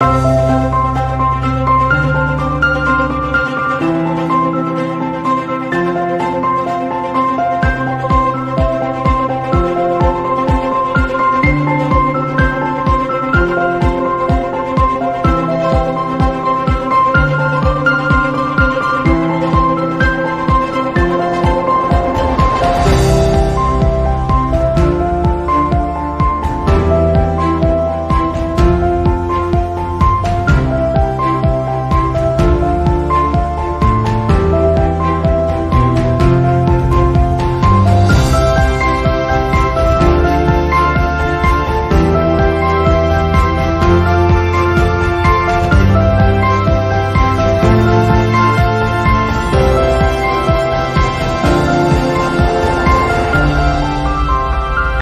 you